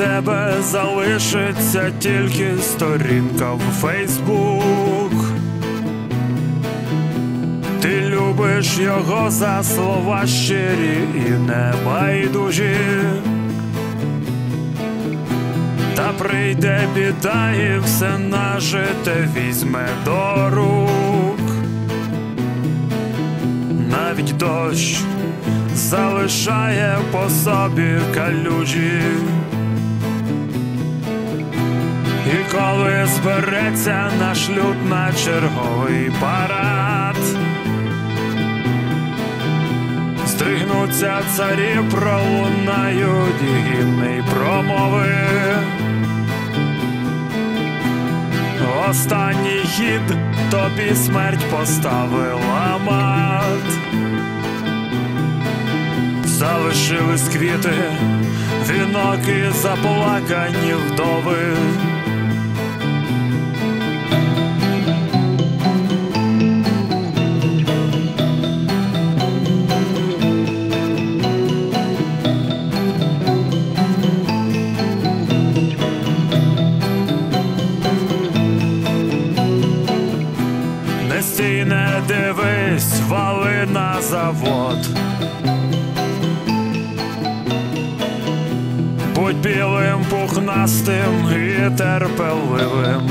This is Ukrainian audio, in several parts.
тебе залишиться тільки сторінка в Фейсбук. Ти любиш його за слова щирі і небайдужі. Та прийде біда і все нажите візьме до рук. Навіть дощ залишає по собі калюжі. Коли збереться наш люд на черговий парад, стригнуться царі, пролунають гімни промови. Останній хід тобі смерть поставила мат. Залишились квіти, вінок і заплакані вдови. Стій, не дивись, вали на завод. Будь білим, пухнастим і терпеливим.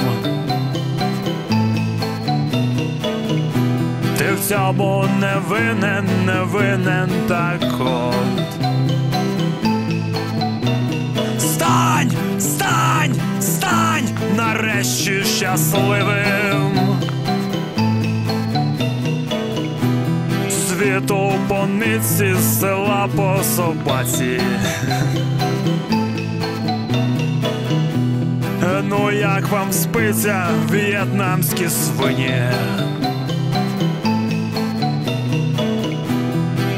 Ти в цьому не винен, не винен так от. Стань, стань, стань, нарешті щасливим. Світу по ниці, з села по собаці. Ну як вам спиться в'єтнамські свині?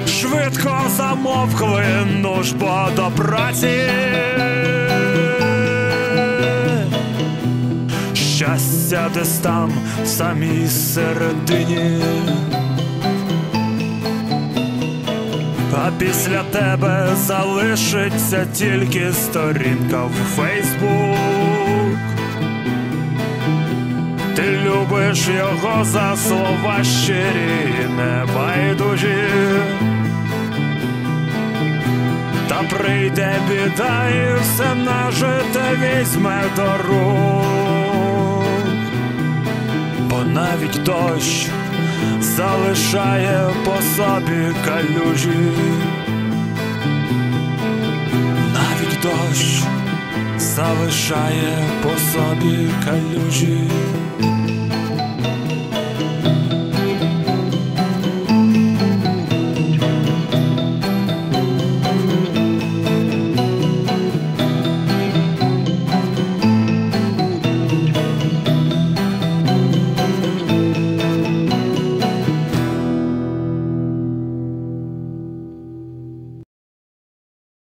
Швидко замовкли, ну ж бо до праці. Щастя десь там, в самій середині. А після тебе залишиться тільки сторінка в Фейсбук. Ти любиш його за слова щирі і небайдужі. Та прийде біда і все нажите візьме до рук. Бо навіть дощ залишає по собі калюжі. Навіть дощ залишає по собі калюжі.